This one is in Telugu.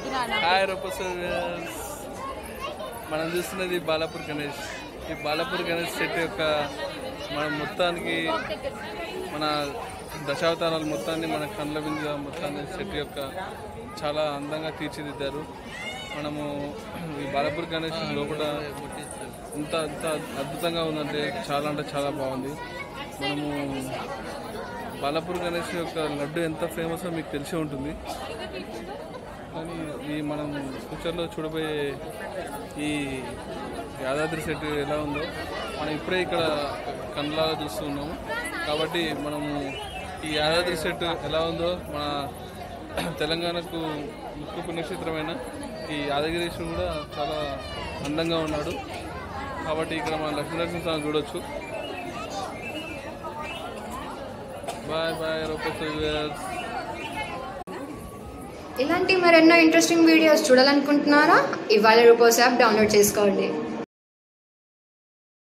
హాయ్ రూపసర్స్ మనం చూస్తున్నది బాలాపూర్ గణేష్. ఈ బాలాపూర్ గణేష్ సెట్ యొక్క మనం మొత్తానికి మన దశావతారాలు మొత్తాన్ని మన కండ్ల బిందుగా మొత్తాన్ని సెట్ యొక్క చాలా అందంగా తీర్చిదిద్దారు. మనము ఈ బాలాపూర్ గణేష్ లోపల ఎంత ఎంత అద్భుతంగా ఉందంటే చాలా అంటే చాలా బాగుంది. మనము బాలాపూర్ గణేష్ యొక్క లడ్డు ఎంత ఫేమస్ మీకు తెలిసే ఉంటుంది. కానీ ఈ మనం ఫ్యూచర్లో చూడబోయే ఈ యాదాద్రి సెట్ ఎలా ఉందో మనం ఇప్పుడే ఇక్కడ కళ్ళలాగా చూస్తూ ఉన్నాము. కాబట్టి మనము ఈ యాదాద్రి సెట్ ఎలా ఉందో మన తెలంగాణకు ముఖ్య పుణ్యక్షేత్రమైన ఈ యాదగిరీశ్వరు కూడా చాలా అందంగా ఉన్నాడు. కాబట్టి ఇక్కడ మన లక్ష్మీనరసింహ స్వామి చూడొచ్చు. బాయ్ బాయ్ రూపస్ ఇలాంటి మరెన్నో ఇంట్రెస్టింగ్ వీడియోస్ చూడాలనుకుంటున్నారా? ఇవాళ రూపోస్ యాప్ డౌన్లోడ్ చేసుకోండి.